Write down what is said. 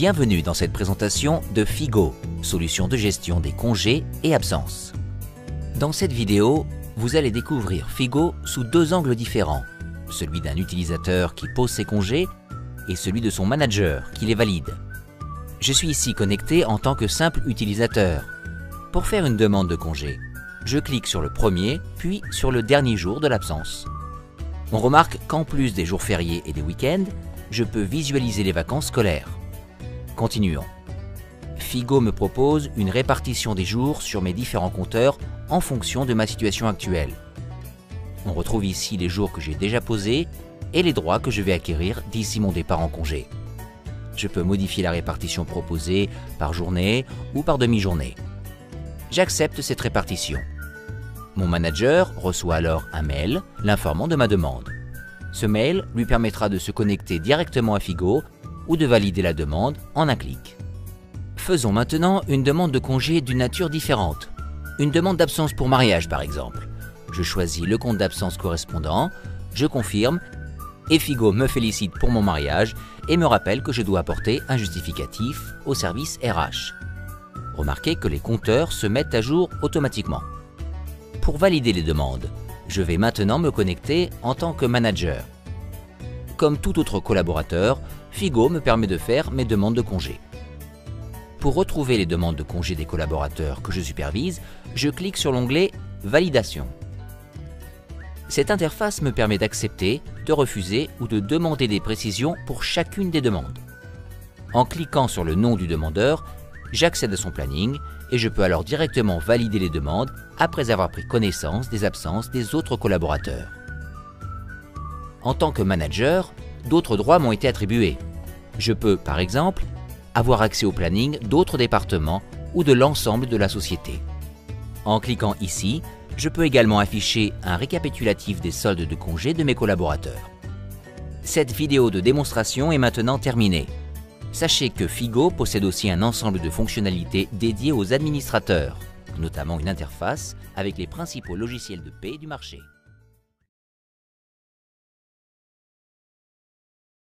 Bienvenue dans cette présentation de Figo, solution de gestion des congés et absences. Dans cette vidéo, vous allez découvrir Figo sous deux angles différents, celui d'un utilisateur qui pose ses congés et celui de son manager qui les valide. Je suis ici connecté en tant que simple utilisateur. Pour faire une demande de congé, je clique sur le premier, puis sur le dernier jour de l'absence. On remarque qu'en plus des jours fériés et des week-ends, je peux visualiser les vacances scolaires. Continuons. Figo me propose une répartition des jours sur mes différents compteurs en fonction de ma situation actuelle. On retrouve ici les jours que j'ai déjà posés et les droits que je vais acquérir d'ici mon départ en congé. Je peux modifier la répartition proposée par journée ou par demi-journée. J'accepte cette répartition. Mon manager reçoit alors un mail l'informant de ma demande. Ce mail lui permettra de se connecter directement à Figo ou de valider la demande en un clic. Faisons maintenant une demande de congé d'une nature différente. Une demande d'absence pour mariage par exemple. Je choisis le compte d'absence correspondant, je confirme et Figo me félicite pour mon mariage et me rappelle que je dois apporter un justificatif au service RH. Remarquez que les compteurs se mettent à jour automatiquement. Pour valider les demandes, je vais maintenant me connecter en tant que manager. Comme tout autre collaborateur, Figo me permet de faire mes demandes de congé. Pour retrouver les demandes de congé des collaborateurs que je supervise, je clique sur l'onglet Validation. Cette interface me permet d'accepter, de refuser ou de demander des précisions pour chacune des demandes. En cliquant sur le nom du demandeur, j'accède à son planning et je peux alors directement valider les demandes après avoir pris connaissance des absences des autres collaborateurs. En tant que manager, d'autres droits m'ont été attribués. Je peux, par exemple, avoir accès au planning d'autres départements ou de l'ensemble de la société. En cliquant ici, je peux également afficher un récapitulatif des soldes de congés de mes collaborateurs. Cette vidéo de démonstration est maintenant terminée. Sachez que Figo possède aussi un ensemble de fonctionnalités dédiées aux administrateurs, notamment une interface avec les principaux logiciels de paie du marché.